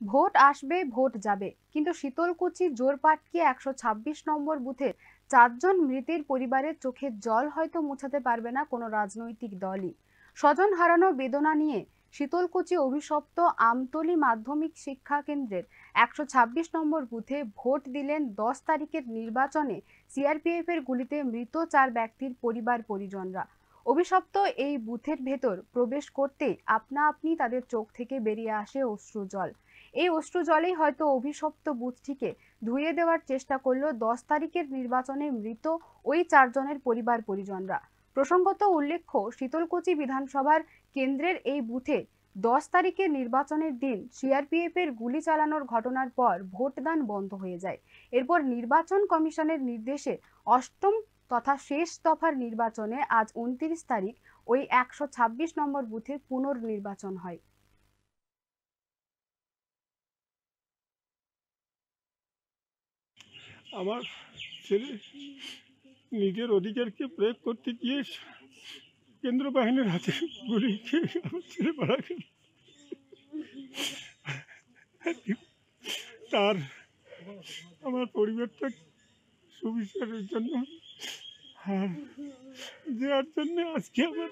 Vote আসবে, vote যাবে। কিন্তু শীতলকুচি জোরপাটকে একশো ছাব্বিশ নম্বর বুথে চারজন মৃতের পরিবারের চোখের জল হয়তো মুছাতে পারবে না কোনো রাজনৈতিক দলই। স্বজন হারানো বেদনা নিয়ে শীতলকুচি অভিশপ্ত আমতলি মাধ্যমিক শিক্ষা কেন্দ্রের একশো ছাব্বিশ নম্বর বুথে ভোট দিলেন দশ তারিখের নির্বাচনে সিআরপিএফ এর গুলিতে মৃত চার ব্যক্তির পরিবার পরিজনরা অভিশপ্ত এই বুথের ভেতর প্রবেশ করতেই আপনা আপনি তাদের চোখ থেকে বেরিয়ে আসে অশ্রু জল। এই অশ্রু জলেই হয়তো অভিশপ্ত বুথটিকে ধুয়ে দেওয়ার চেষ্টা করল দশ তারিখের নির্বাচনে মৃত ওই চারজনের পরিবার পরিজনরা। প্রসঙ্গত উল্লেখ্য, শীতলকুচি বিধানসভার কেন্দ্রের এই বুথে দশ তারিখের নির্বাচনের দিন সিআরপিএফ এর গুলি চালানোর ঘটনার পর ভোটদান বন্ধ হয়ে যায়। এরপর নির্বাচন কমিশনের নির্দেশে অষ্টম তথা শেষ দফার নির্বাচনে আজ উনত্রিশ তারিখ ওই একশো ছাব্বিশ নম্বর বুথে পুনর্নির্বাচন হয়। আমার ছেলে নিজের অধিকারকে প্রয়োগ করতে গিয়ে কেন্দ্র বাহিনীর হাতে গুলি খেয়ে আমার ছেলে মারা গেল। তার আমার পরিবারটা সুবিচারের জন্য আর দেওয়ার জন্য আজকে আমার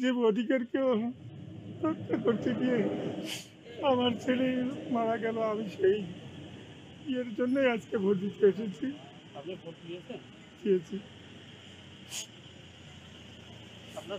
যে অধিকারকে রক্ষা করতে গিয়ে আমার ছেলে মারা গেল আমি সেই ইয়ের জন্যই আজকে ভোট দিতে এসেছি। আপনি ভোট দিয়েছেন? দিয়েছি। আপনার